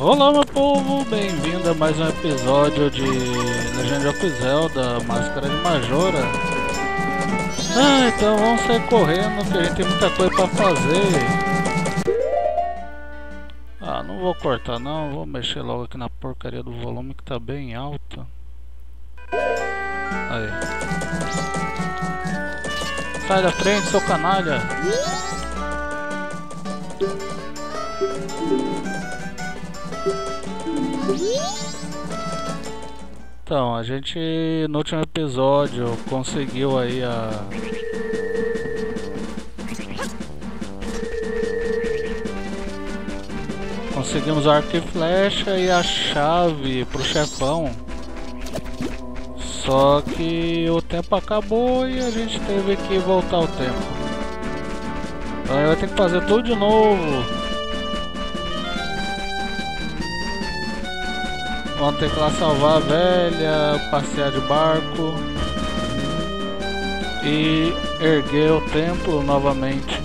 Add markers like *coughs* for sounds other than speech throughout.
Olá meu povo, bem-vindo a mais um episódio de Legend of Zelda, Máscara de Majora. Ah, então vamos sair correndo que a gente tem muita coisa pra fazer. Ah, não vou cortar não, vou mexer logo aqui na porcaria do volume que tá bem alto. Aí. Sai da frente, seu canalha Então, a gente no último episódio conseguiu aí a Conseguimos o arco e flecha e a chave pro chefão. Só que o tempo acabou e a gente teve que voltar o tempo. Então vai ter que fazer tudo de novo. Vamos ter que lá salvar a velha, passear de barco e erguer o templo novamente.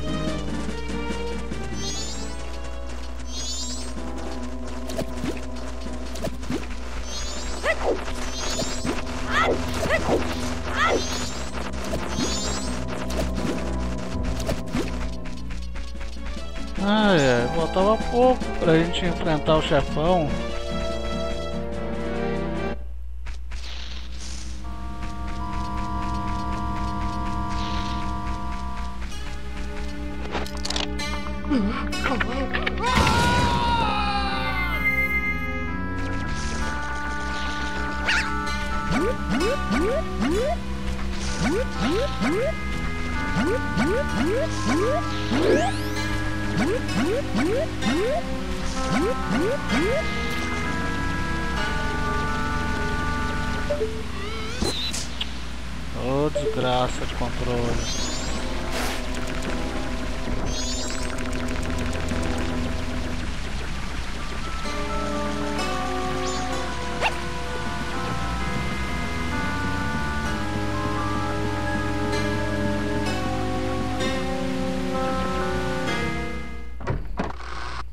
Ai, ai, faltava pouco pra gente enfrentar o chefão. Desgraça de controle.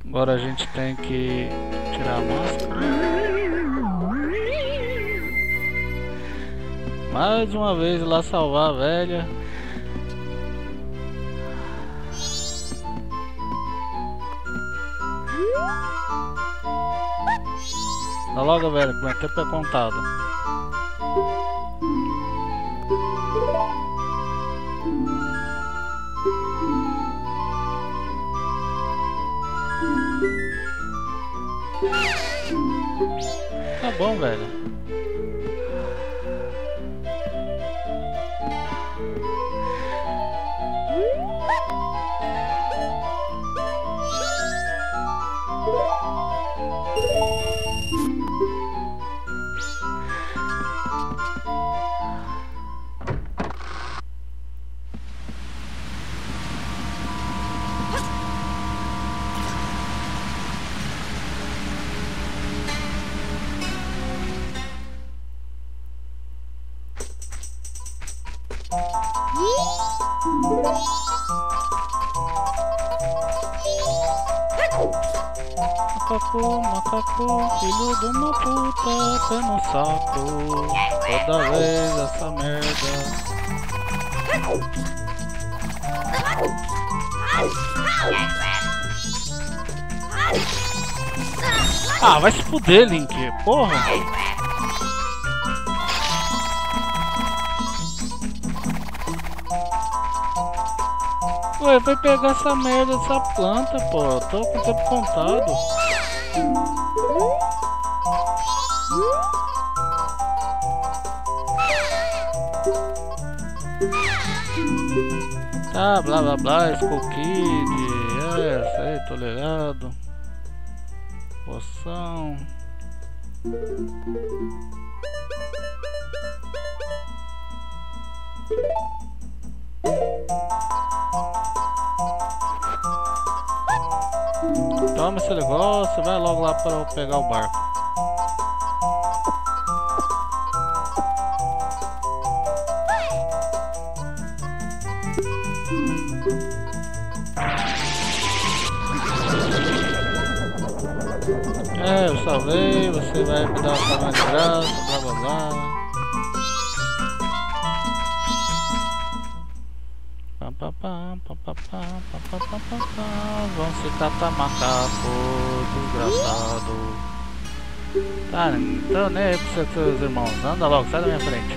Agora a gente tem que tirar a máscara. Mais uma vez lá salvar a velha. Dá logo, velho, que meu tempo é contado. Fuder, Link. Porra. Ué, vai pegar essa merda dessa planta, pô. tô com o tempo contado. Tá, blá blá blá, Skull Kid. É, tô ligado. Poção. Toma esse negócio, vai logo lá para pegar o barco. salvei, você vai me dar uma palavra de graça, blá blá blá. Vão se tata macaco, desgraçado. Tá, então nem aí pros seus irmãos. Anda logo, sai da minha frente.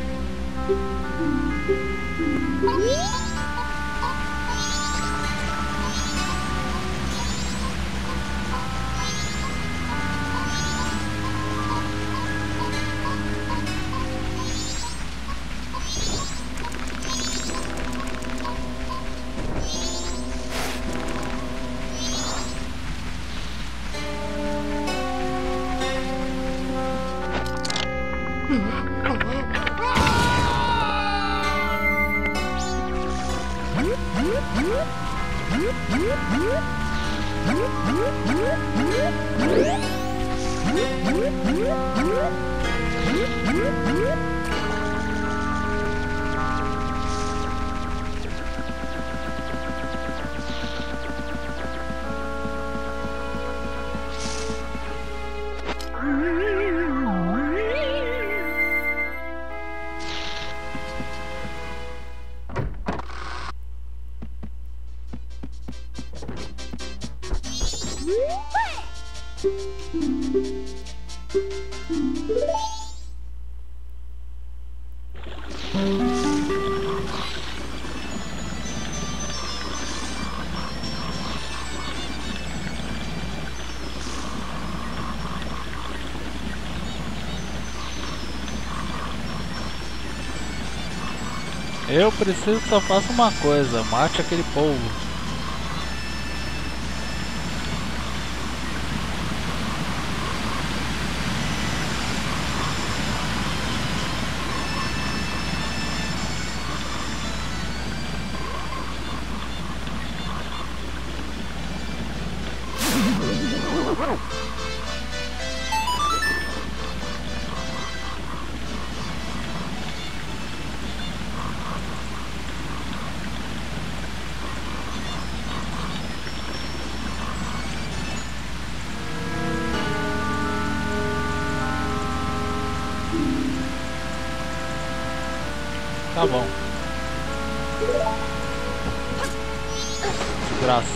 Eu preciso que só faça uma coisa, mate aquele polvo.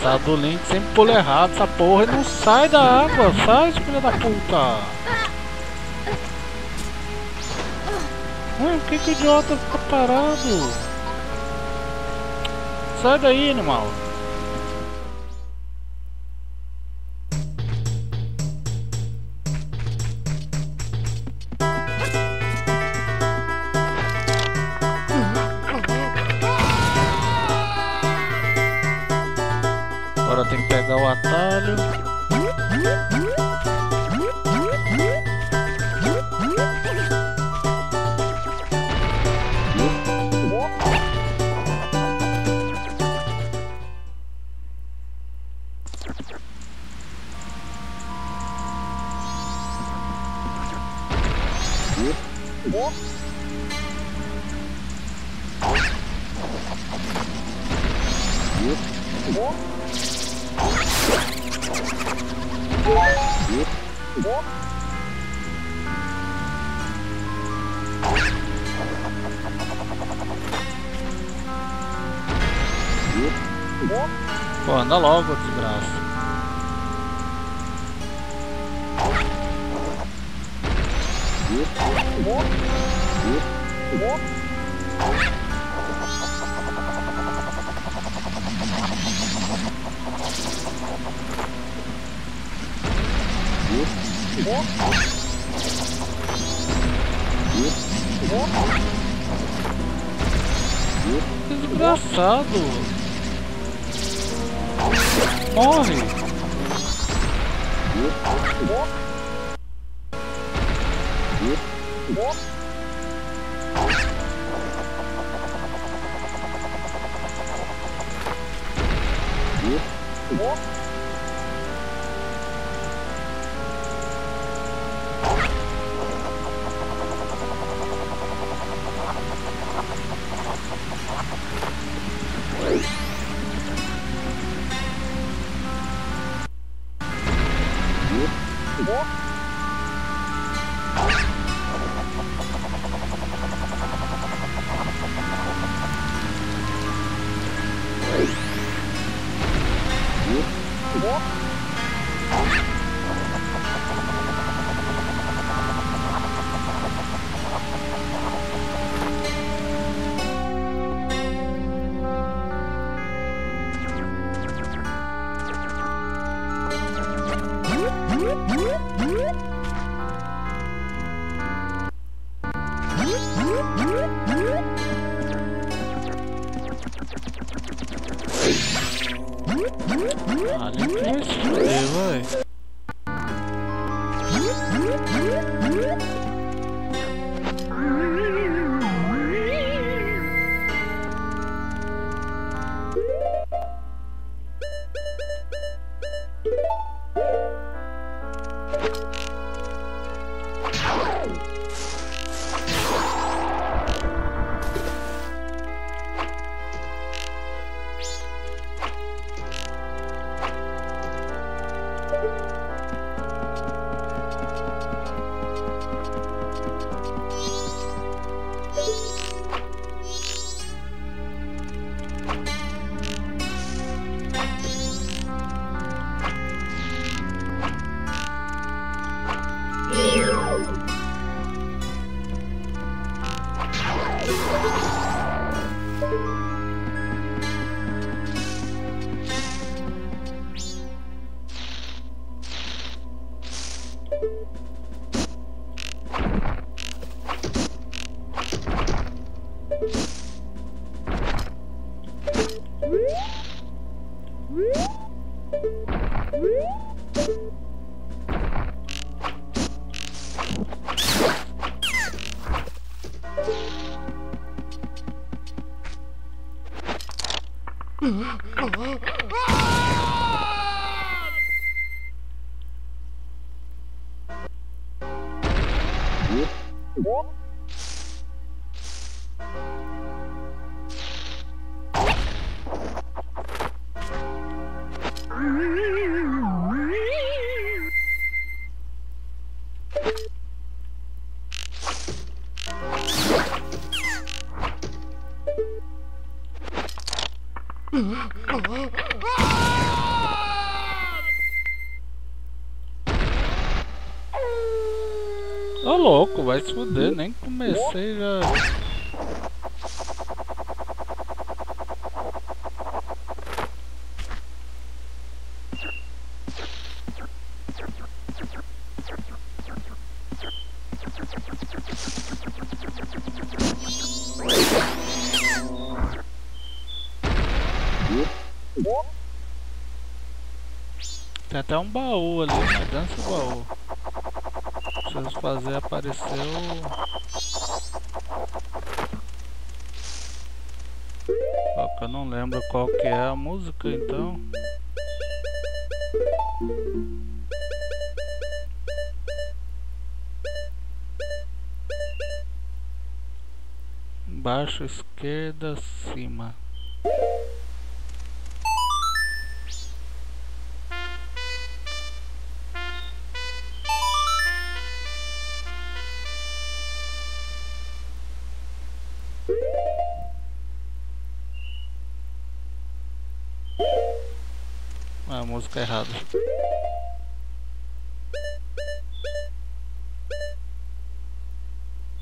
Desgraçado Link sempre pula errado essa porra não sai da água. Sai, filho da puta. Ué, por que que o idiota fica parado? Sai daí, animal. 哦 good. Ô louco, vai se fuder, nem comecei já. O... Só que eu não lembro qual que é a música, então... Baixo, esquerda, cima. Música errada.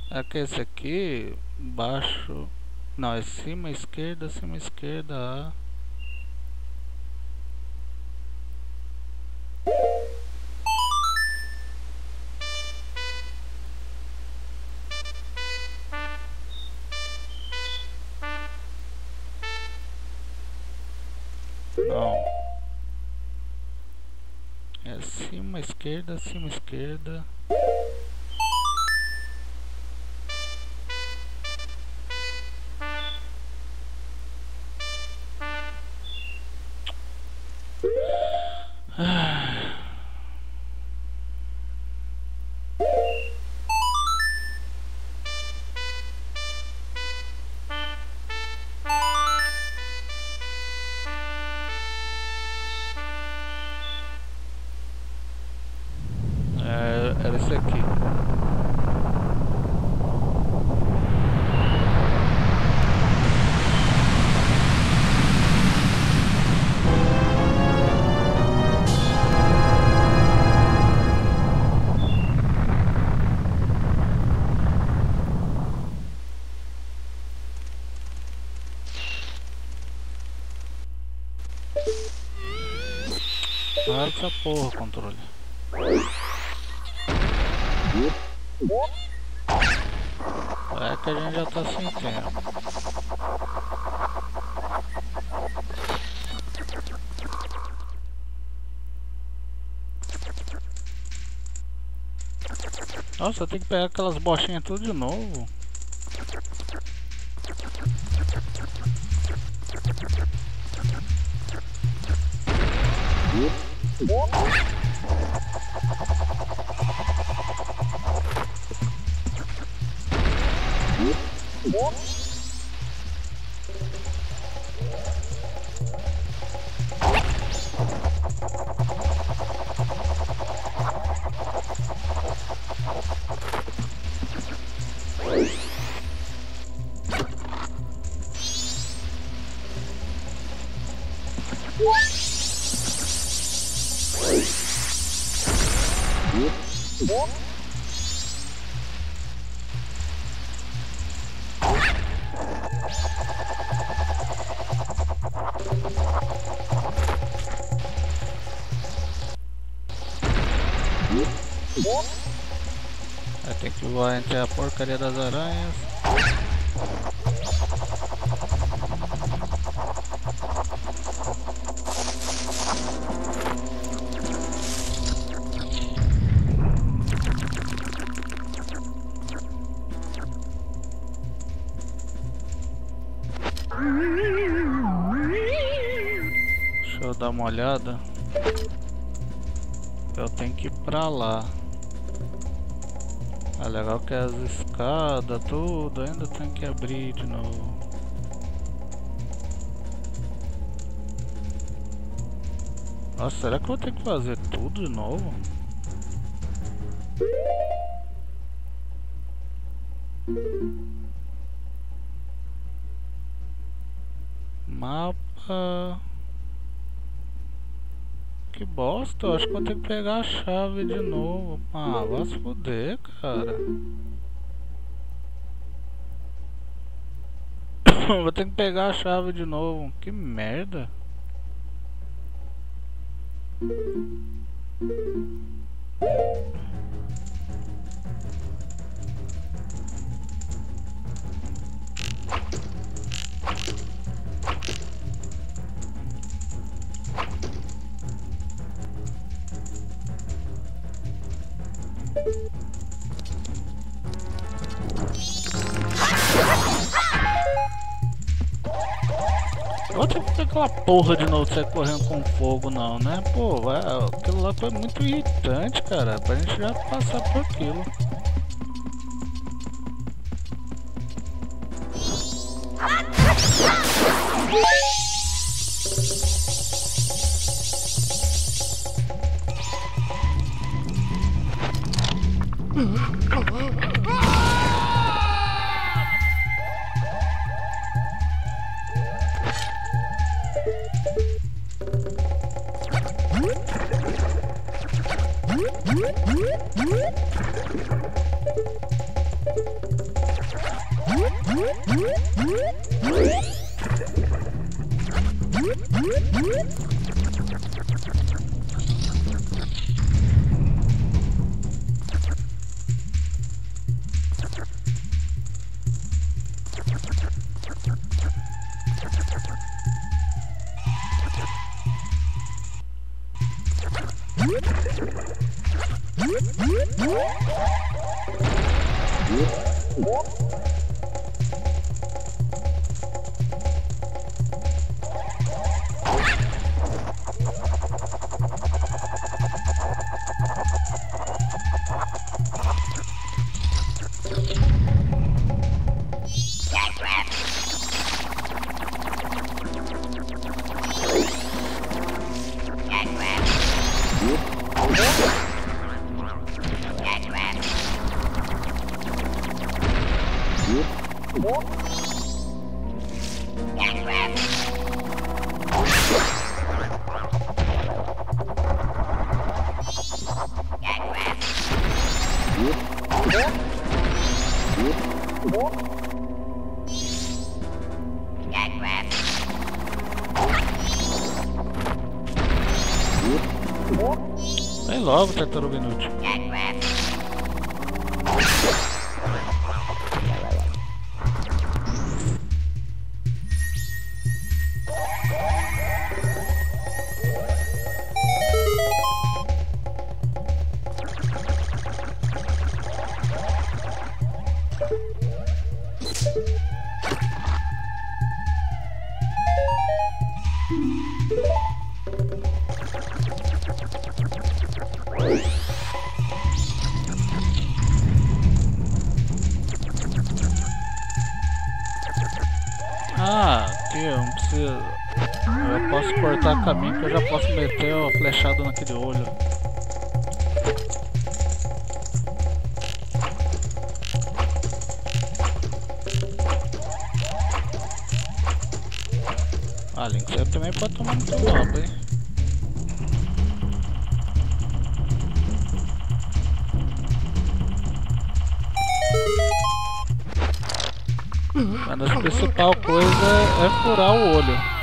É que esse aqui, baixo, não, é cima, esquerda, cima, esquerda, A. esquerda, cima, esquerda. Essa porra, controle. É que a gente já tá sem tempo. Nossa, tem que pegar aquelas bochinhas tudo de novo. Porcaria das aranhas. Deixa eu dar uma olhada. Eu tenho que ir pra lá. Legal que as escadas, tudo, ainda tem que abrir de novo. Nossa, será que eu vou ter que fazer tudo de novo? Mapa... Que bosta, eu acho que vou ter que pegar a chave de novo. Ah, vai se fuder, cara. *coughs* vou ter que pegar a chave de novo. Que merda. Aquela porra de novo sair correndo com fogo não, né? Pô, vai, aquilo lá foi muito irritante, cara. Pra gente já passar por aquilo. Whoop! Logo, tartaruga Ah, eu não preciso. Eu posso cortar caminho que eu já posso meter o flechado naquele olho. Ah, Link, você também pode tomar muito lobo, hein? Principal coisa é furar o olho.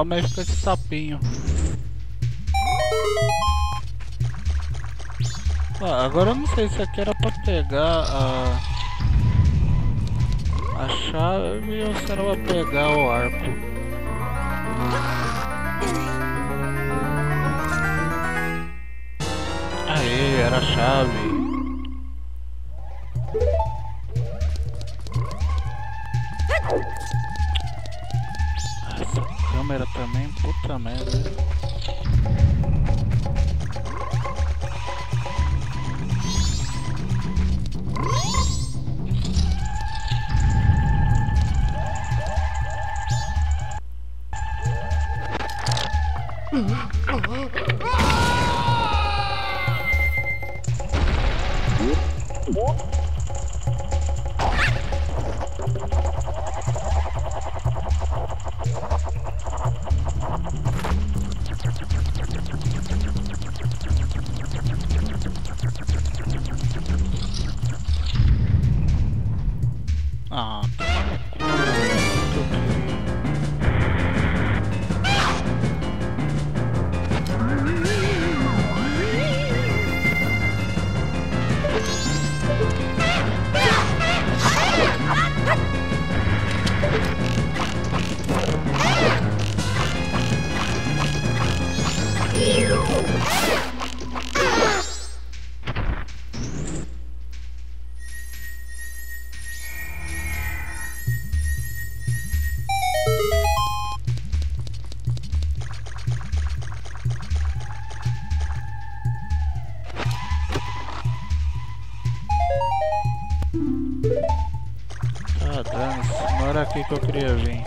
Ele some e fica esse sapinho. Ah, agora eu não sei se aqui era pra pegar a... A chave ou se era pra pegar o arco. Aê, era a chave. Mm-hmm. queria vir.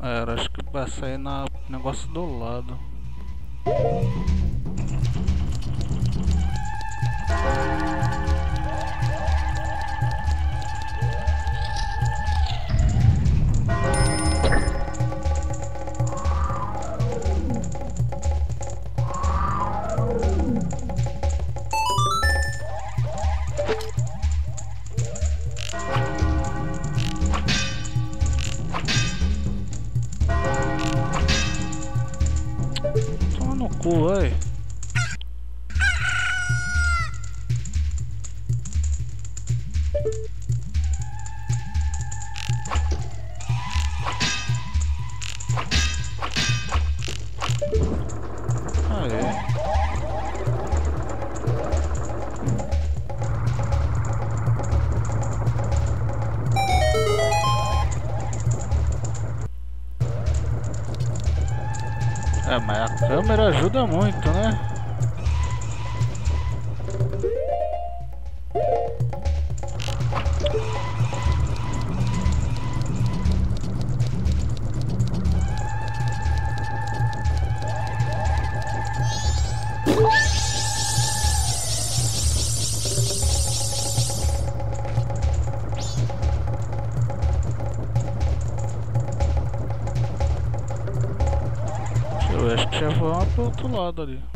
Era, acho que vai sair na negócio do lado. cu, vai. ajuda muito. lado ali.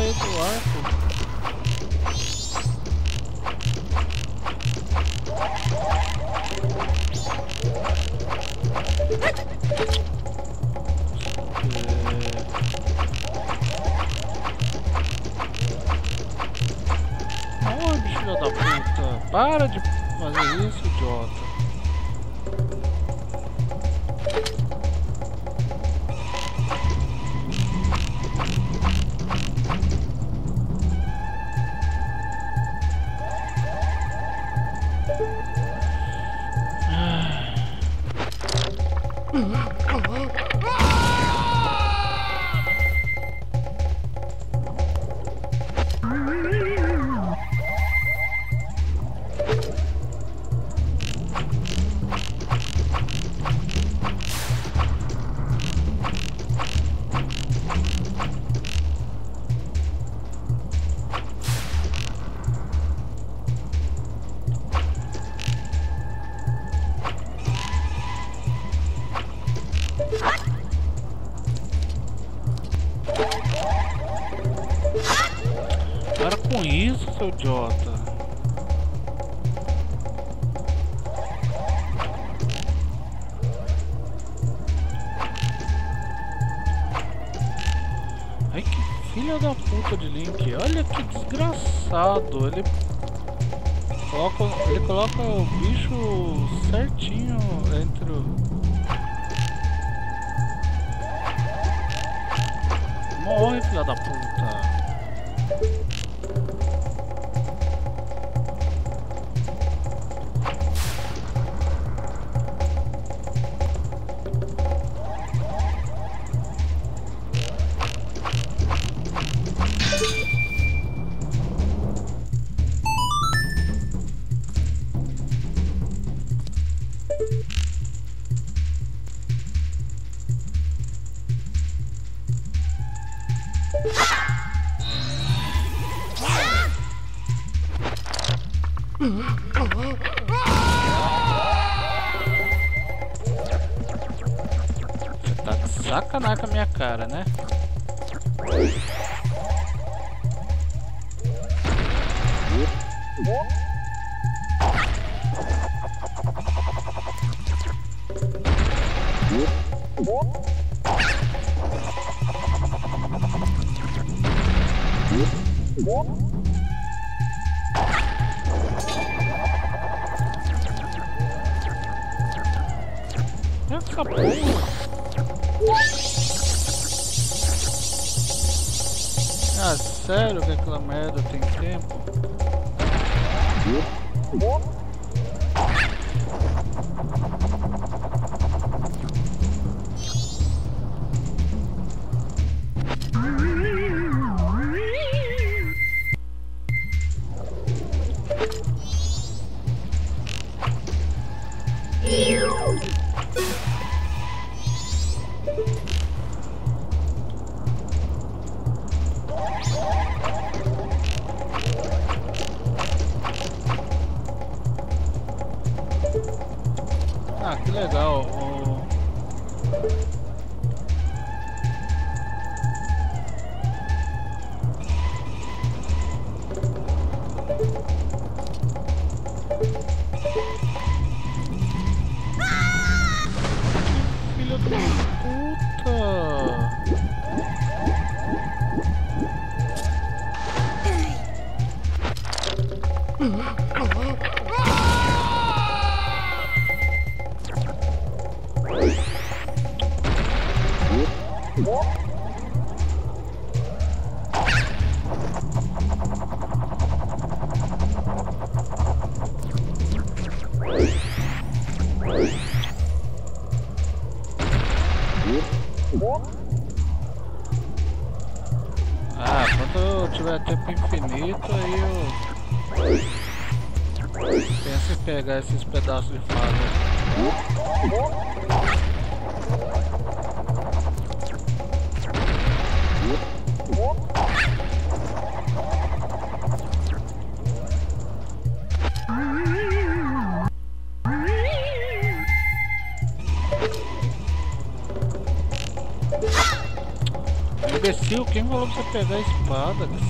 没死完 idiota. Ai que filha da puta de Link, olha que desgraçado, ele coloca, ele coloca o bicho certinho entre o... Morre, filha da puta! cara, né? Pegar a espada?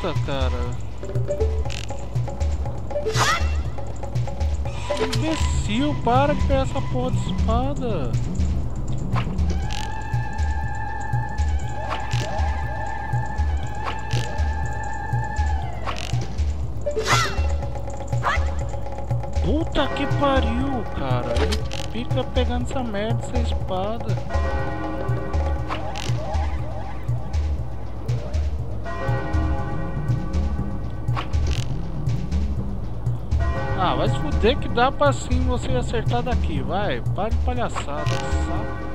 Puta, cara. Imbecil, para de pegar essa porra de espada. Puta que pariu, cara. Ele fica pegando essa merda, essa espada. Dá pra sim você acertar daqui, vai. Para de palhaçada, saco.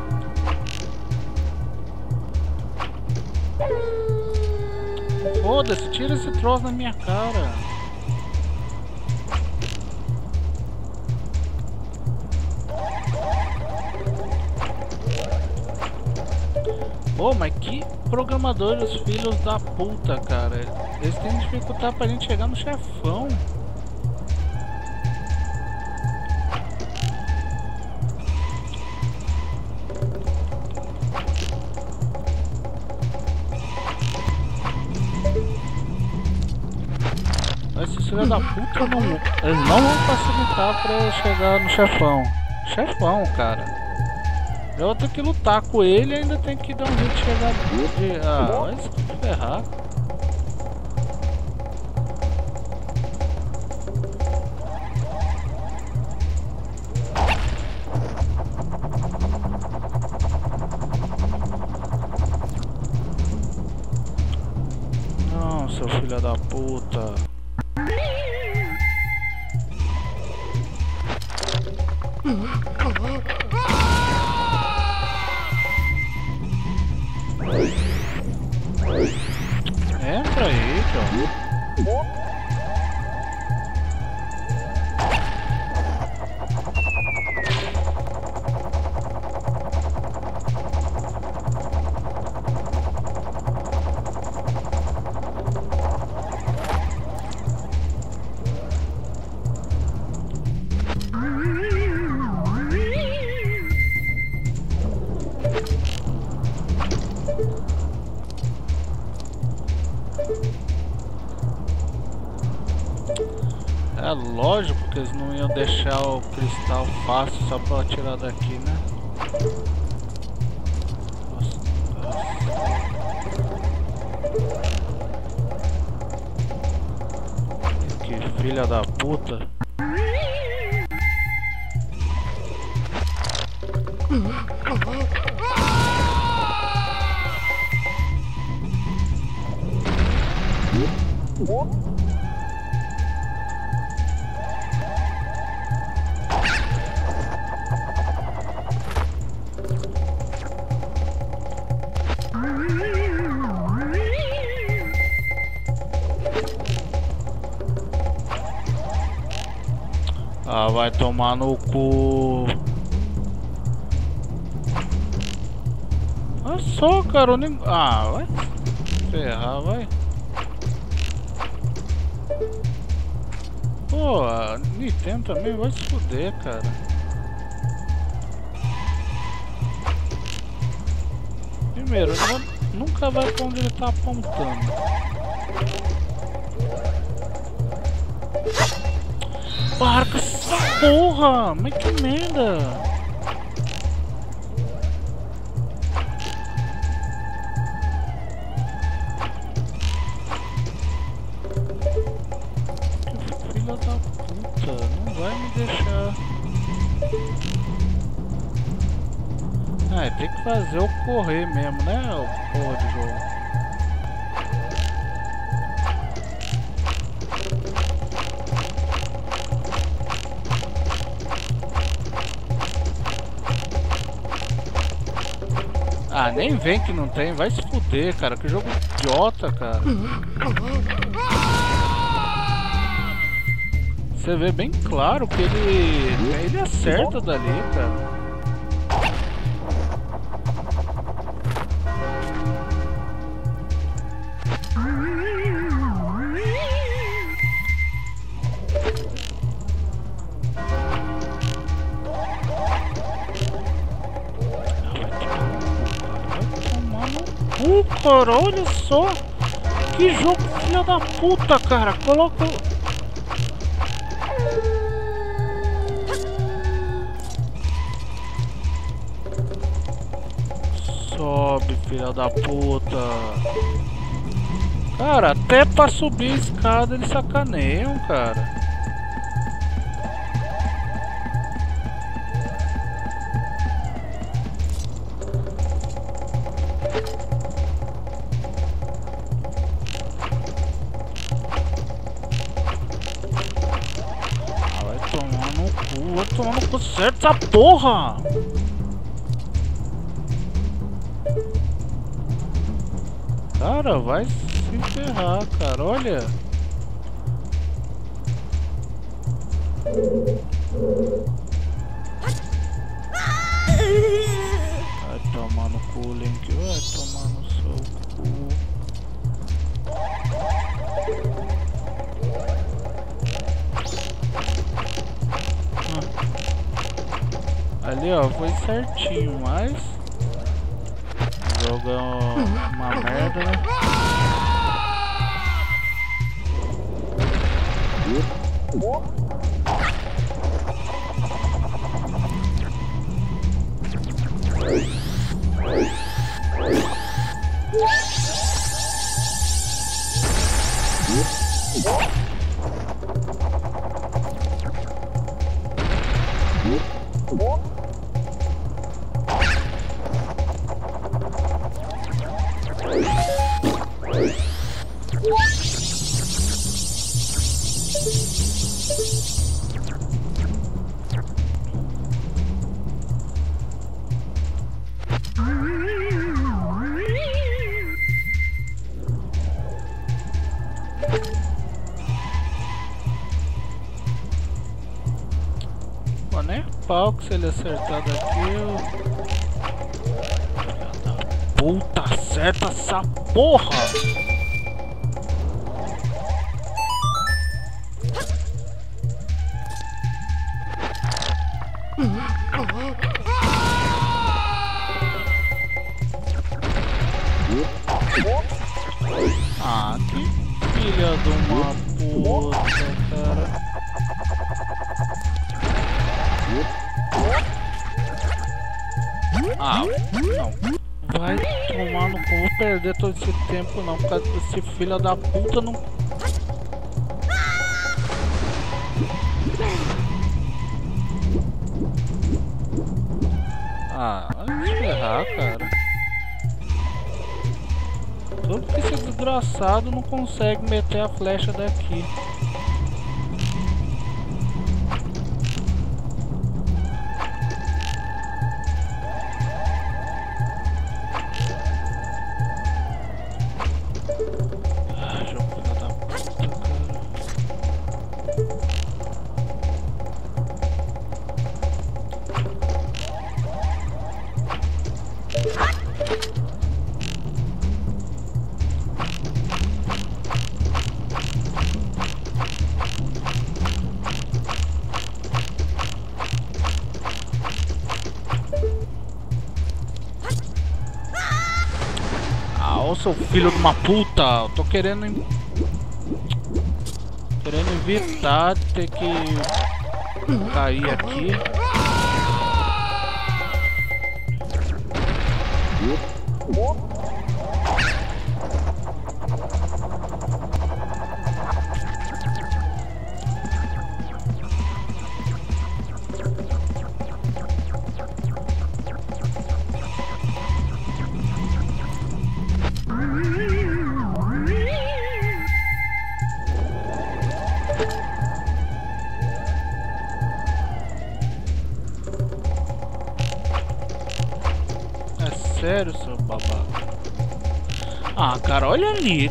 Foda-se, tira esse troço da minha cara. Pô, mas que programadores filhos da puta, cara. Eles têm que dificultar pra gente chegar no chefão. Puta não. Eles não vão facilitar pra chegar no chefão. Chefão, cara. Eu ter que lutar com ele e ainda tem que dar um jeito de chegar de. Ah, vai se ferrar. Não, seu filho da puta. Tomar no cu. Olha só, cara, eu nem... Ah, vai ferrar, vai. Pô, a Nintendo também vai se fuder, cara. Primeiro, nunca vai pra onde ele tá apontando. Para com essa porra! Mas que merda! tem que fazer o correr mesmo, né? O porra de jogo. Nem vem que não tem, vai se fuder, cara. Que jogo idiota, cara. Você vê bem claro que ele, ele acerta dali, cara. Da puta, cara. Coloca... Sobe, filha da puta. Cara, até pra subir a escada eles sacaneiam, cara. Essa porra! Cara, vai se ferrar, cara. Olha. Vai tomar no cu, Link. Vai tomar no Ali, ó, foi certinho, mas... O jogo é uma merda, né? palco, tempo não, por causa desse filho da puta não... Ah, vai se ferrar, cara. Tudo que esse desgraçado não consegue meter a flecha daqui. Puta! tô querendo... Querendo evitar ter que cair aqui.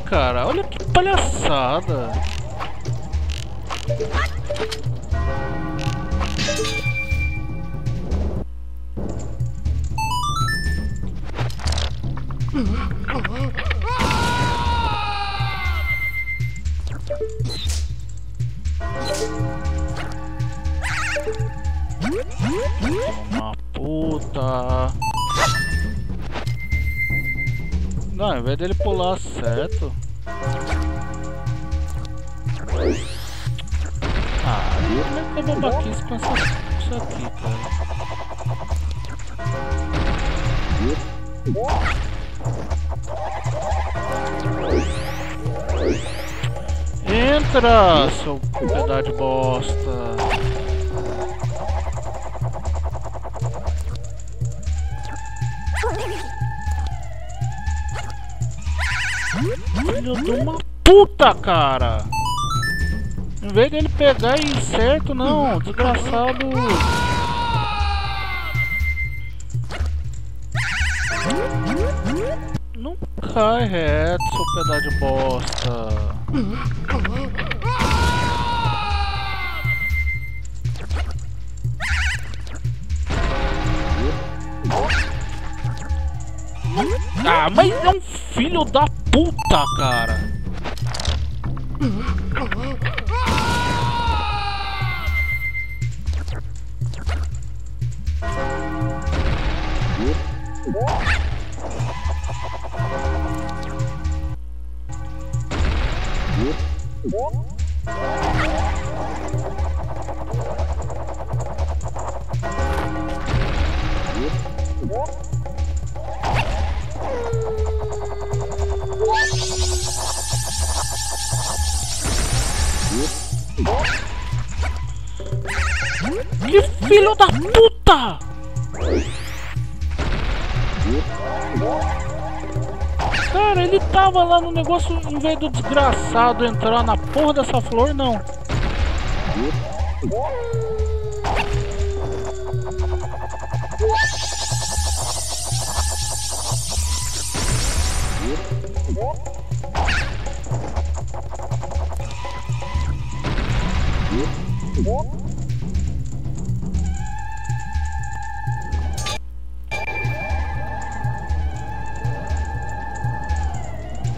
Cara. Olha que palhaçada. É babaquice com essa, isso aqui, cara? Entra, seu pedaço bosta! Filho de uma puta, cara! Em vez dele pegar e certo, não, desgraçado. Não cai reto, seu pedaço de bosta. Ah, mas é um filho da puta, cara. Whoa! Lá no negócio, em vez do desgraçado entrar na porra dessa flor, não.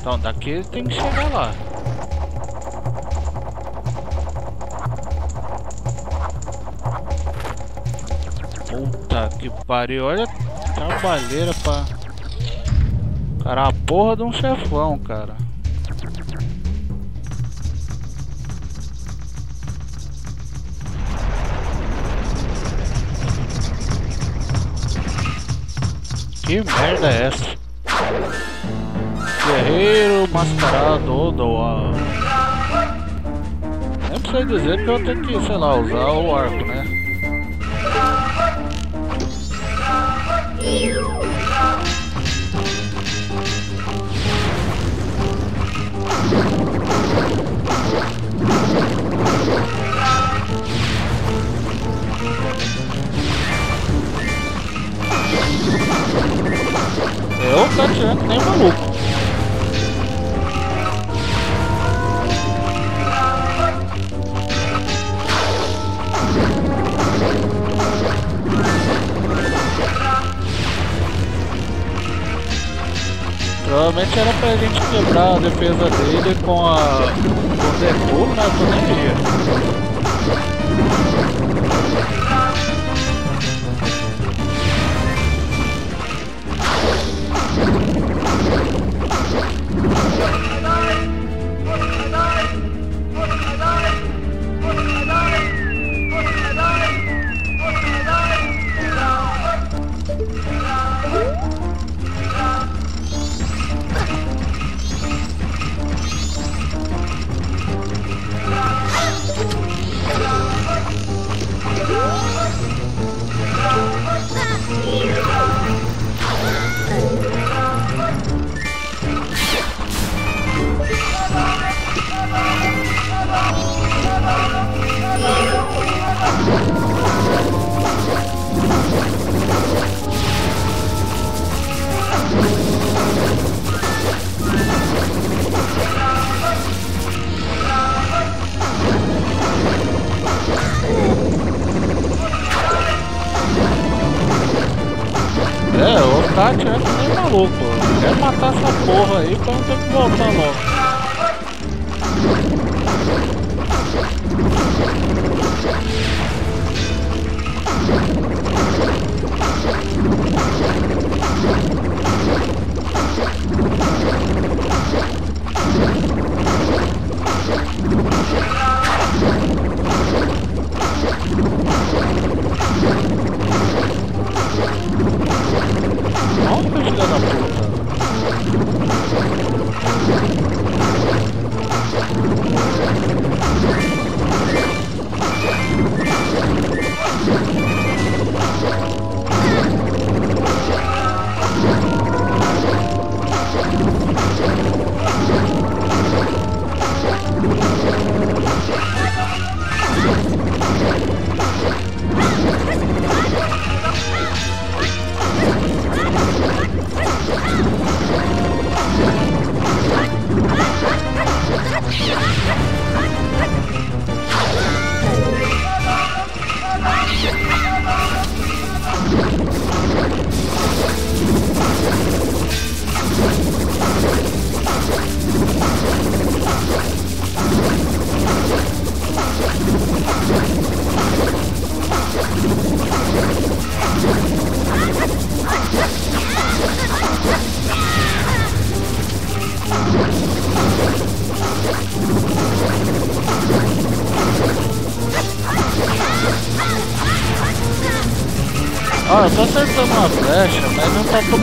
Então, daqui tem que chegar lá. Puta que pariu, olha a trabalheira pra... Cara, a porra de um chefão, cara. Que merda é essa? Guerreiro mascarado Odoa. Nem precisa dizer que eu tenho que, sei lá, usar o arco, né? Eu tô atirando nem maluco. Provavelmente era pra gente quebrar a defesa dele com a com o Deku, né?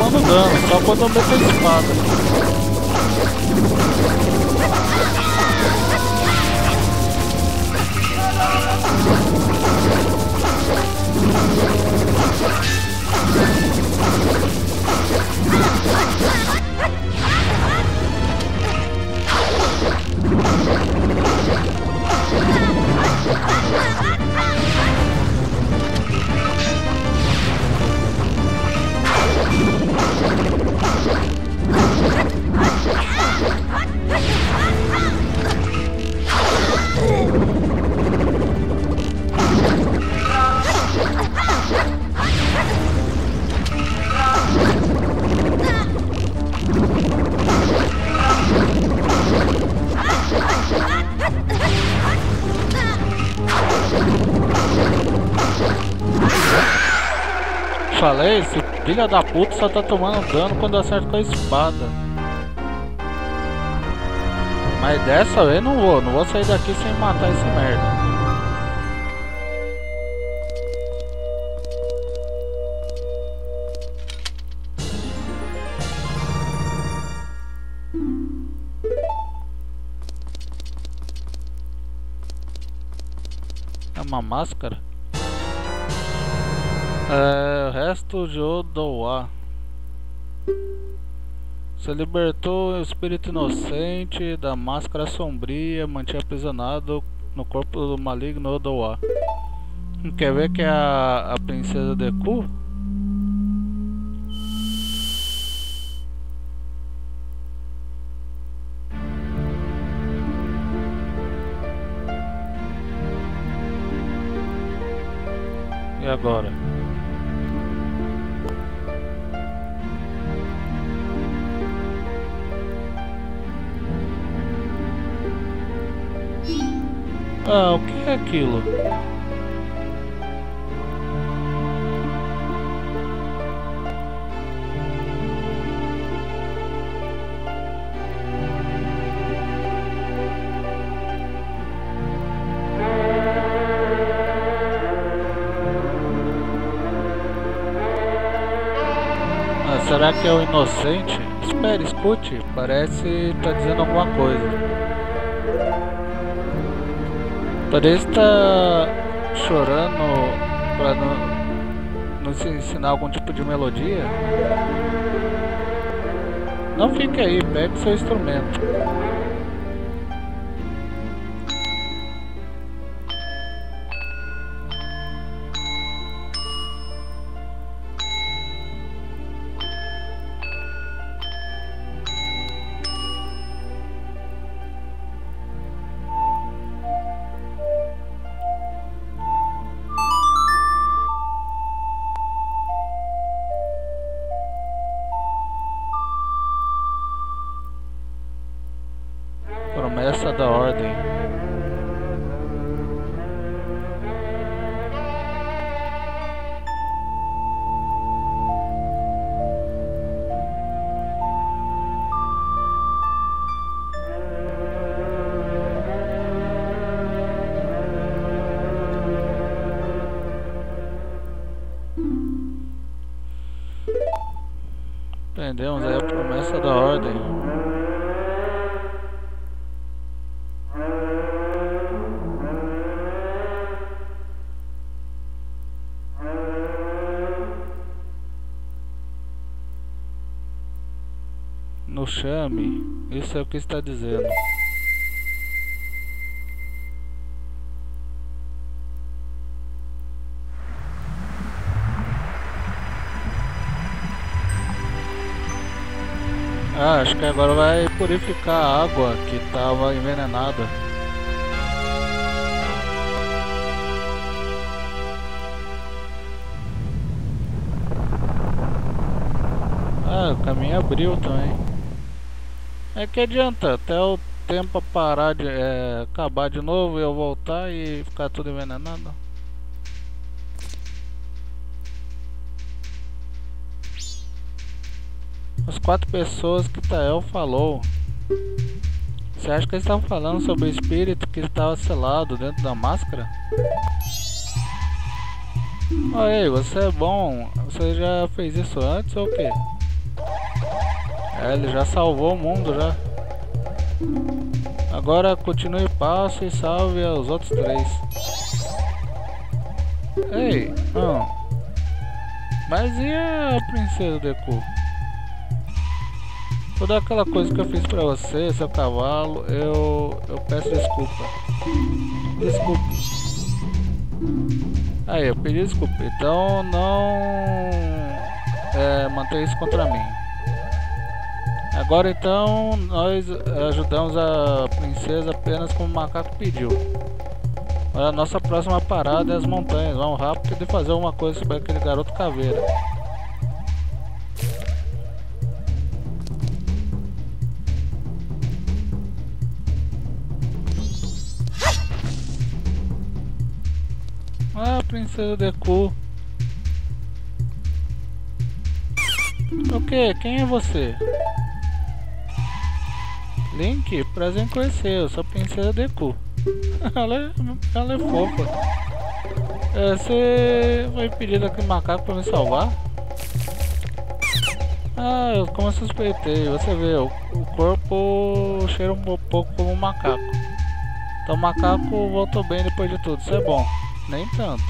Tomando dano, só quando eu meto a espada. *laughs* Falei, Filha da puta só tá tomando dano quando acerta com a espada. Mas dessa vez não vou, não vou sair daqui sem matar esse merda. É uma máscara? Odoa. Você libertou o espírito inocente da máscara sombria, mantinha aprisionado no corpo do maligno Odoa. Quer ver que é a, a princesa Deku? E agora? Ah, o que é aquilo? Ah, será que é o inocente? Espere, escute, parece tá dizendo alguma coisa. Parece tá chorando para no, nos ensinar algum tipo de melodia. Não fique aí, pegue seu instrumento. Chame, isso é o que está dizendo. Ah, acho que agora vai purificar a água que estava envenenada. Ah, o caminho abriu também. É que adianta, até o tempo parar de é, acabar de novo e eu voltar e ficar tudo envenenado. As quatro pessoas que Tael falou. Você acha que eles estavam falando sobre o espírito que estava selado dentro da máscara? Oi, você é bom. Você já fez isso antes ou o quê? É, ele já salvou o mundo já. Agora continue passo e salve os outros três. Ei, não. Mas e a princesa Deku? Toda aquela coisa que eu fiz pra você, seu cavalo, eu, eu peço desculpa. Desculpe. Aí, eu pedi desculpa. Então não é, mantenha isso contra mim. Agora então nós ajudamos a princesa apenas como o macaco pediu. A nossa próxima parada é as montanhas. Vamos rápido e fazer uma coisa sobre aquele garoto caveira. Ah, princesa Deku. O que? Quem é você? Link, prazer em conhecer, eu sou a princesa Deku. *laughs* ela, é, ela é fofa. É, você vai pedir daquele macaco pra me salvar? Ah, eu como eu suspeitei, você vê, o, o corpo cheira um pouco como um macaco. Então o macaco voltou bem depois de tudo, isso é bom. Nem tanto.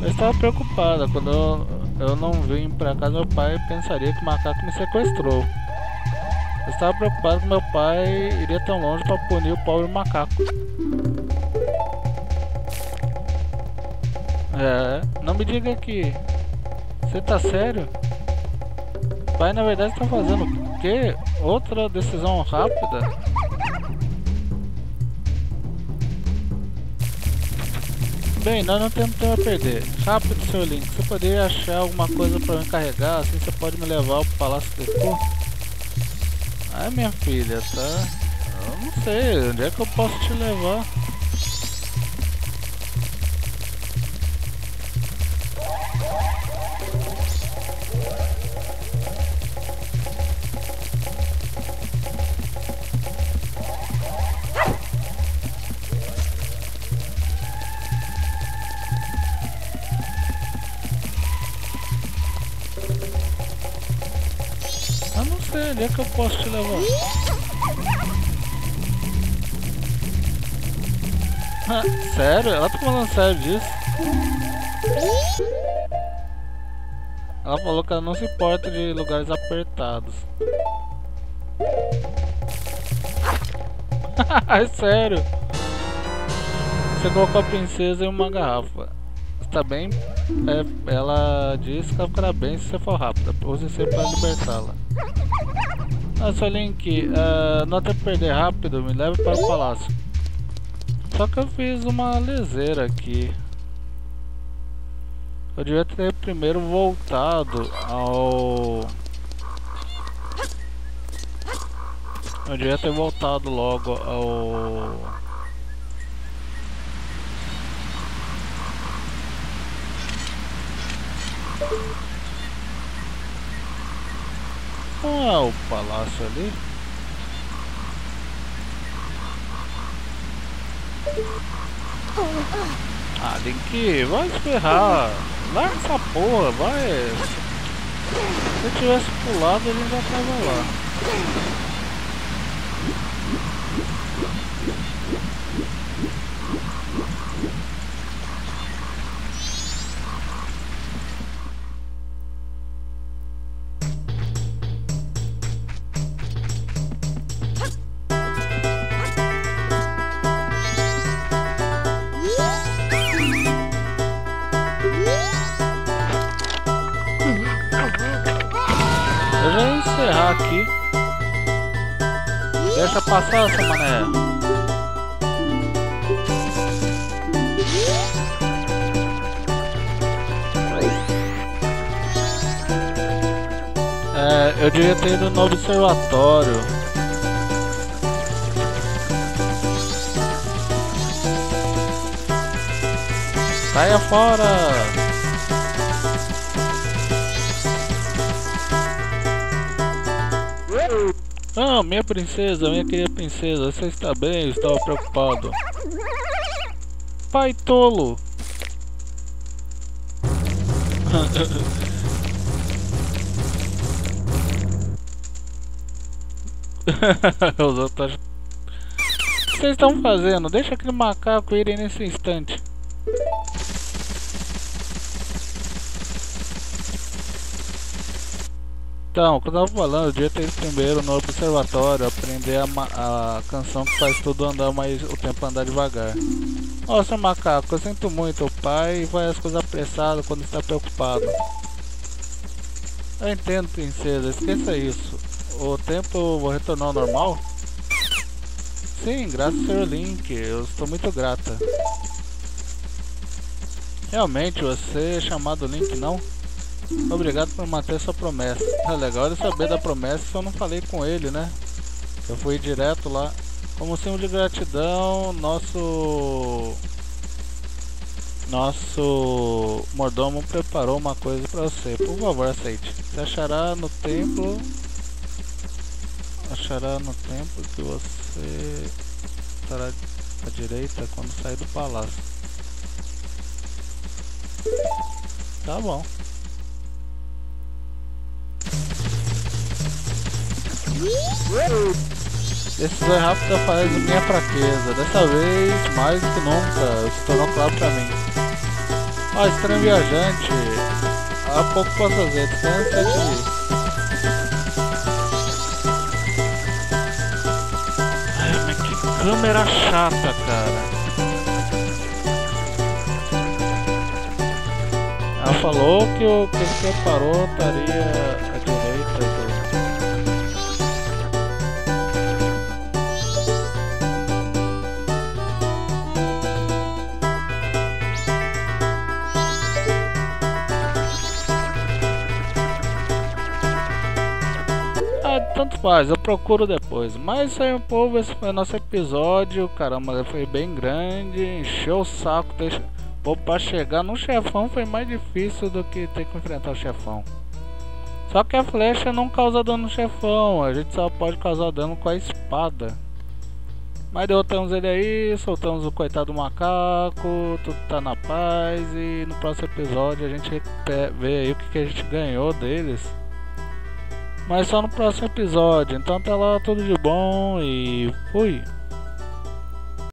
Eu estava preocupada quando eu, eu não vim pra casa meu pai pensaria que o macaco me sequestrou. Eu estava preocupado que meu pai iria tão longe para punir o pobre macaco. É, não me diga que. Você tá sério? O pai na verdade está fazendo o quê? Outra decisão rápida? Bem, nós não temos tempo a perder. Rápido, seu Link. Você poderia achar alguma coisa para me carregar? Assim você pode me levar ao Palácio do Cu? Ai, minha filha, tá? Eu não sei. Onde é que eu posso te levar? Sério? Ela tá falando sério disso? Ela falou que ela não se importa de lugares apertados. *laughs* é sério? Você colocou a princesa em uma garrafa. Está bem? É, ela disse que ela ficará bem se você for rápida. Use sempre para libertá-la. Ah, seu Link, uh, não até perder rápido, me leve para o palácio. Só que eu fiz uma leseira aqui. Eu devia ter primeiro voltado ao... Eu devia ter voltado logo ao... Ah, o palácio ali. Ah, Link, vai ferrar. Larga essa porra, vai. Se eu tivesse pulado, ele já tava lá. Ido no observatório. Caia fora! Ah, minha princesa, minha querida princesa, você está bem? Eu estava preocupado. Pai tolo! *laughs* Os outros... O que vocês estão fazendo? Deixa aquele macaco ir nesse instante. Então, o que eu tava falando, eu devia ter ido primeiro no observatório, aprender a, a canção que faz tudo andar mais, o tempo andar devagar. Nossa, macaco, eu sinto muito, o pai faz as coisas apressado quando está preocupado. Eu entendo, princesa, esqueça isso. O tempo retornou ao normal? Sim, graças ao Sr. Link, eu estou muito grata. Realmente, você é chamado Link, não? Obrigado por manter sua promessa. É legal ele saber da promessa se eu não falei com ele, né? Eu fui direto lá. Como símbolo de gratidão, nosso nosso mordomo preparou uma coisa para você. Por favor, aceite. Você achará no templo achará no templo que você estará à direita quando sair do palácio. Tá bom. Decisão rápida faz minha fraqueza. Dessa vez, mais do que nunca, se tornou claro pra mim. Ah, estranho viajante. Há pouco posso fazer, descansa aqui. Câmera chata, cara. Ela falou que o que ele estaria tanto faz, eu procuro depois. Mas isso aí, povo, esse foi o nosso episódio. Caramba, foi bem grande, encheu o saco. Deixa... Pô, pra chegar no chefão foi mais difícil do que ter que enfrentar o chefão. Só que a flecha não causa dano no chefão, a gente só pode causar dano com a espada. Mas derrotamos ele aí, soltamos o coitado do macaco, tudo tá na paz e no próximo episódio a gente vê aí o que, que a gente ganhou deles mas só no próximo episódio. Então até lá, tudo de bom e fui!